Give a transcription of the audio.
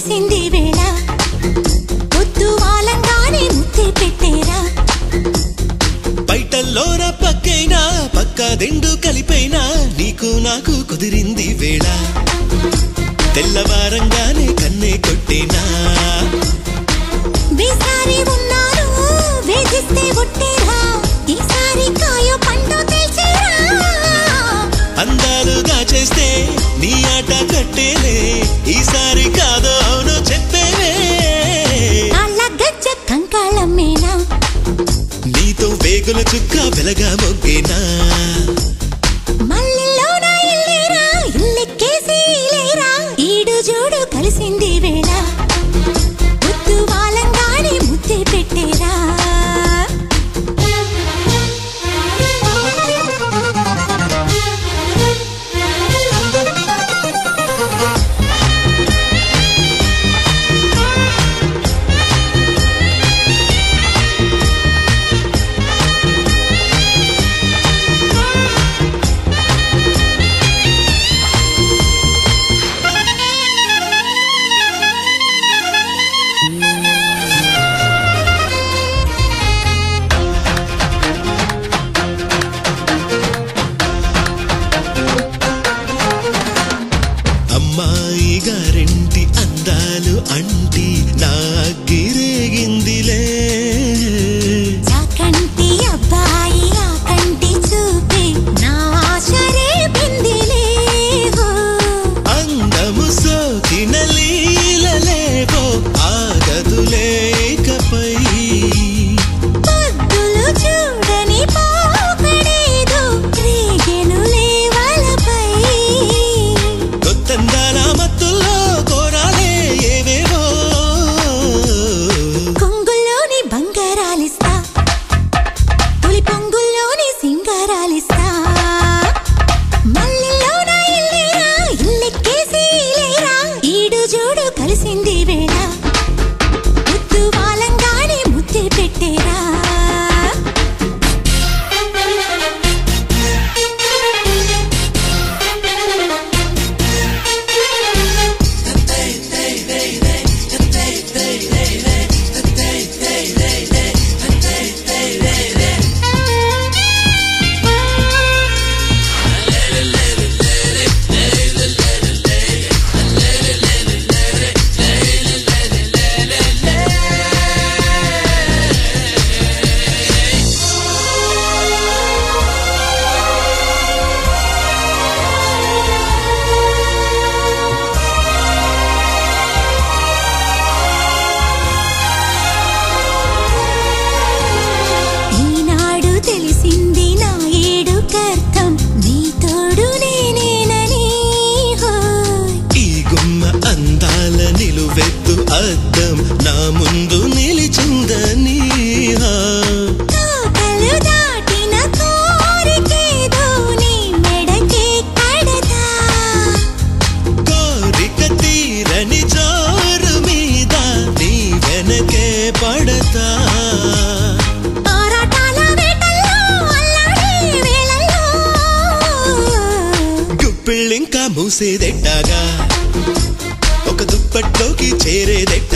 మురిసింది వేళ. ముద్దు వాలంగానే పెట్టేరా. బయటల్లోన పక్కైనా పక్క కలిపైనా నీకు నాకు కుదిరింది వేళ. తెల్లవారంగానే కన్నే కొట్టేనా? అందాలుగా చేస్తే నీ ఆట కట్టేలే. ఈసారి పిళ్ళింకా మూసేదెట్టాగా? ఒక దుప్పట్లోకి చేరేదెట్ట